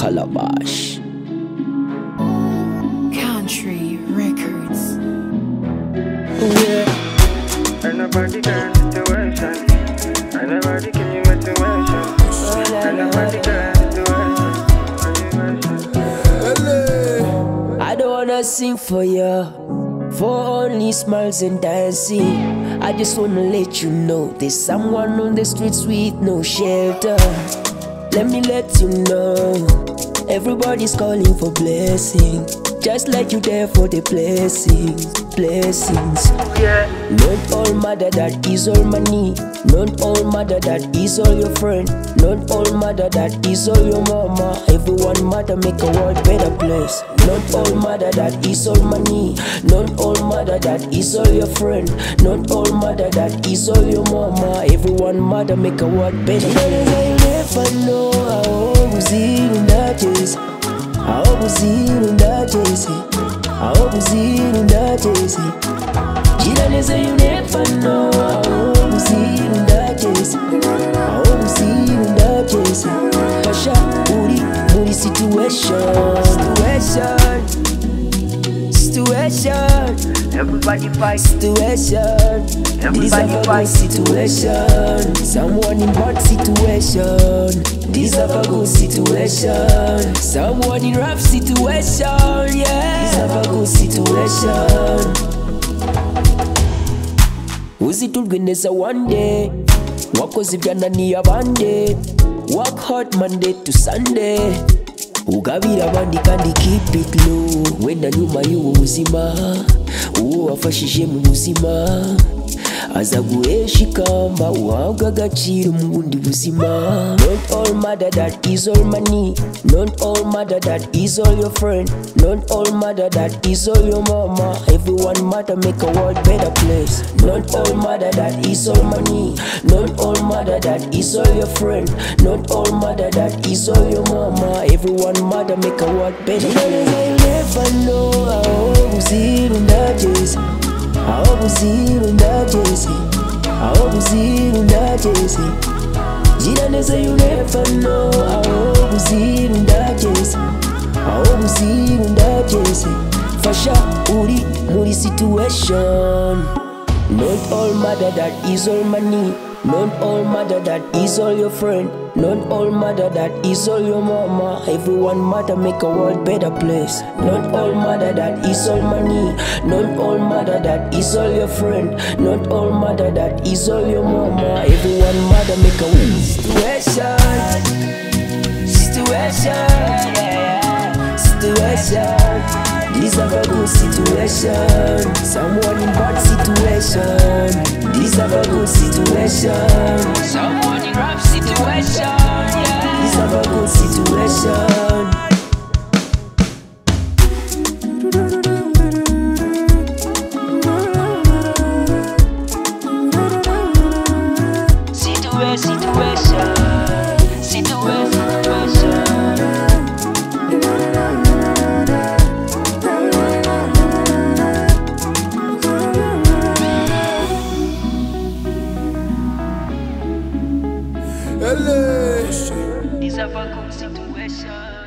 Calabash. Country Records. Yeah. Ain't nobody got situation. Ain't nobody can you motivation. Ain't nobody got situation. I don't wanna sing for you. for only smiles and dancing. I just wanna let you know there's someone on the streets with no shelter. Let me let you know, everybody's calling for blessing. Just like you there for the blessings, blessings. Yeah. Not all mother that is all money. Not all mother that is all your friend. Not all mother that is all your mama. Everyone mother make a world better place. Not all mother that is all money. Not all mother that is all your friend. Not all mother that is all your mama. Everyone mother make a world better place. I never know how uzini ndachezi how uzini ndachezi how uzini ndachezi Jirani say you never know how uzini ndachezi how uzini ndachezi Kasha uri muri situation. Situation. Situation Everybody fight. situation. Everybody fight. situation. Someone in bad situation. This are a good situation. Someone in rough situation. Yeah. This are a good situation. uzitulwe neza one day wakoze ni abande. work hard monday to sunday ugabira abandi kandi keep it low. Wenda nyuma y'ubu buzima uwo wafashije mu buzima. Aza uhabwa agaciro mu bundi buzima. Not all mother that is all money. Not all mother that is all your friend. Not all mother that is all your mama. Everyone mother make a world better place. Not all mother that is all money. Not all mother that is all your friend. Not all mother that is all your mama. Everyone mother make a world better place aho buzira ndageze aho buzira ndageze. Gira neza never know aho buzira ndageze aho buzira ndageze. Fasha uri muri situation. Not all mother that is all money. Not all mother that is all your friend. Not all mother that is all your mama. Everyone mother make a world better place. Not all mother that is all money. Not all mother that is all your friend. Not all mother that is all your mama. Everyone mother make a world situation. Situation. Situation. This a a good situation. Someone situation situation. It's a vacuum situation.